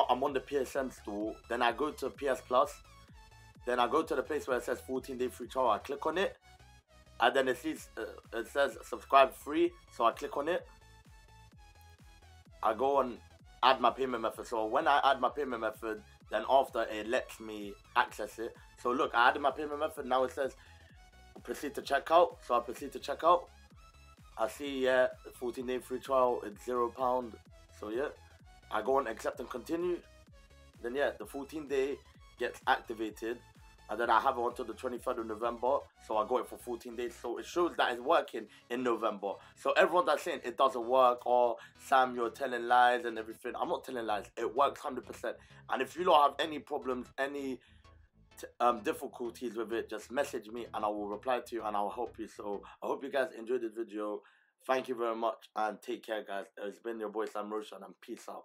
now I'm on the PSN store. Then I go to PS Plus. Then I go to the place where it says 14 day free trial. I click on it, and then it says uh, it says subscribe free. So I click on it. I go and add my payment method. So when I add my payment method, then after it lets me access it. So look, I added my payment method. Now it says proceed to checkout. So I proceed to checkout. I see yeah, 14 day free trial. It's zero pound. So yeah, I go on accept and continue. Then yeah, the 14 day gets activated. And then I have it until the 23rd of November. So I got it for 14 days. So it shows that it's working in November. So everyone that's saying it doesn't work or Sam, you're telling lies and everything. I'm not telling lies. It works 100%. And if you don't have any problems, any um, difficulties with it, just message me and I will reply to you and I'll help you. So I hope you guys enjoyed this video. Thank you very much and take care, guys. It's been your boy Sam Roshan and peace out.